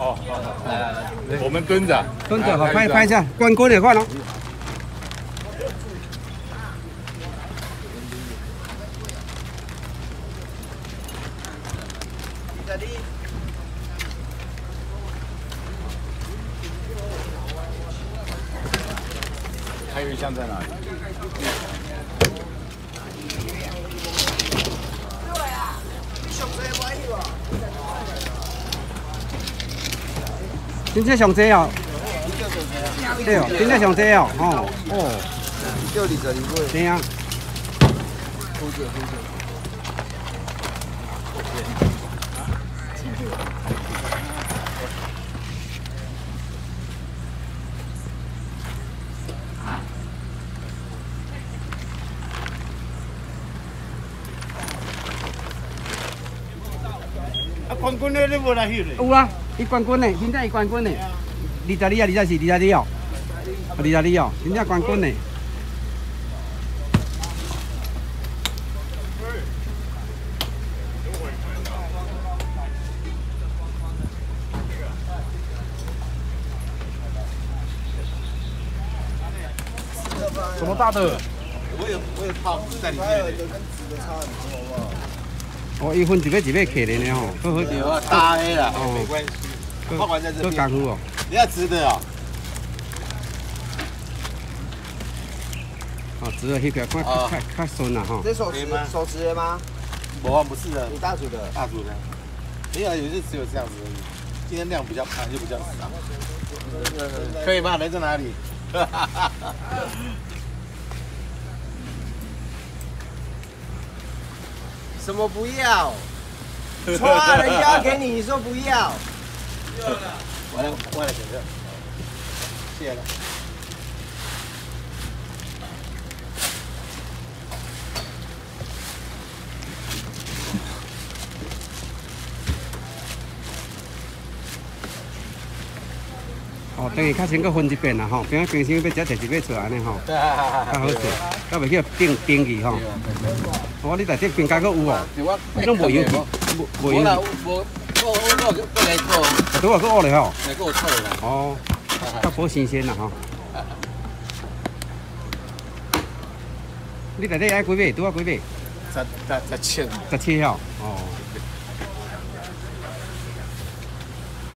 哦，好好，来来来，我们蹲着，蹲着好，拍拍一下，关关的快喽。还有一箱在哪里？今天上济哦，对哦，今天上济哦，哦哦，叫二十二尾，对啊，好者好者。啊，冠军的你无来翕嘞？有啊，伊冠军的，真正伊冠军的，二十二啊，二十四，二十二哦，二十二哦，真正冠军呢。什么大的？我有我有泡在里面。哦，一分一尾一尾客人的吼，好好有啊，大黑了，哦没关系。泡完在这边。你要直的哦。哦，只有迄个较较较较顺啦吼。这手持手持的吗？我啊，不是的，你大组的，大组的。没有，有些只有这样子而已。今天量比较盘，就比较少。可以吗？人在哪里？什么不要？穿人家给你，你说不要。我来，我来选择。谢谢了。哦，等于较先搁分一遍啦吼，平常平常要食第一尾出来呢吼，较好食，较袂去冰冰去吼。我你内底冰干搁有哦，拢无油，无无油，我我我我我来做，拄啊搁乌咧吼。来给我凑啦。哦，较保新鲜啦吼。你内底爱几尾？拄啊几尾？十十十七。十七吼。哦。